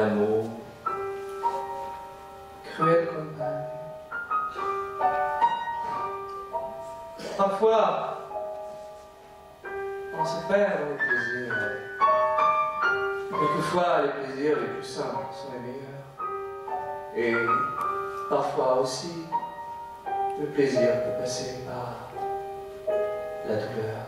l'amour, cruel. Parfois, on se perd dans les plaisirs. Quelquefois, les plaisirs les plus simples sont les meilleurs. Et parfois aussi, le plaisir peut passer par la douleur.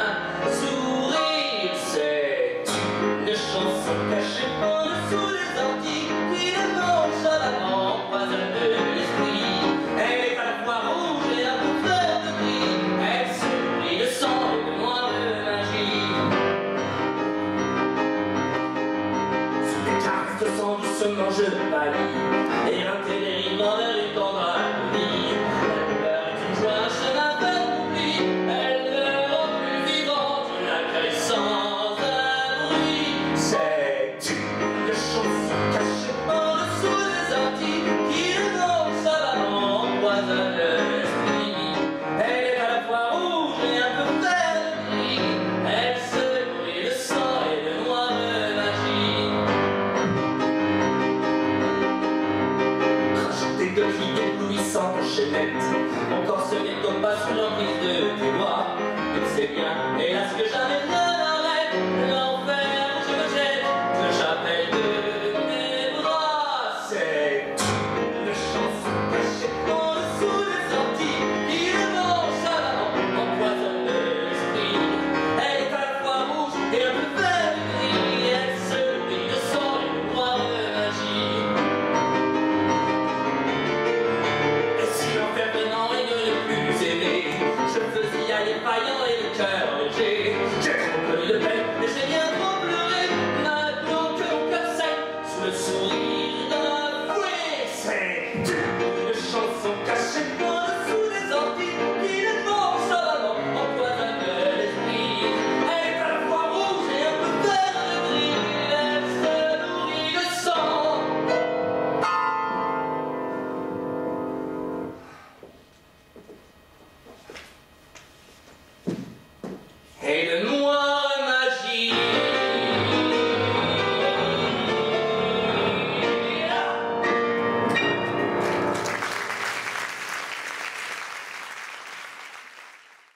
Un sourire. C'est une chanson cachée en dessous des orties qui ne la empoisonne de l'esprit. Elle est à la fois rouge et à peu vert de gris, elle se brille de sang et de noix de magie. Sous tes caresses de sang doucement je pâlis Et un vers une tendre éblouissante chaînette Mon corps se métaux pas sous l'emprise de tes doigts Et c'est bien, hélas que